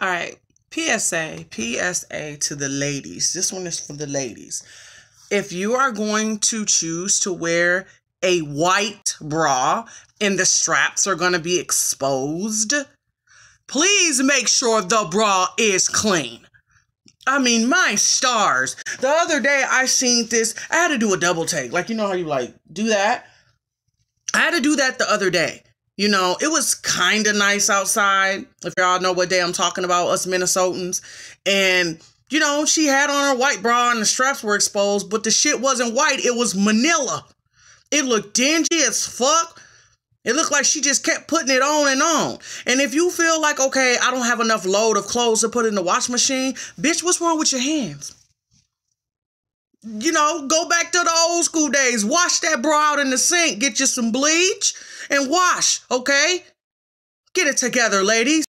All right. PSA, PSA to the ladies. This one is for the ladies. If you are going to choose to wear a white bra and the straps are going to be exposed, please make sure the bra is clean. I mean, my stars. The other day I seen this. I had to do a double take. Like, you know how you like do that? I had to do that the other day. You know, it was kind of nice outside. If y'all know what day I'm talking about, us Minnesotans. And, you know, she had on her white bra and the straps were exposed, but the shit wasn't white. It was manila. It looked dingy as fuck. It looked like she just kept putting it on and on. And if you feel like, okay, I don't have enough load of clothes to put in the wash machine, bitch, what's wrong with your hands? You know, go back to the old school days. Wash that bra out in the sink. Get you some bleach and wash, okay? Get it together, ladies.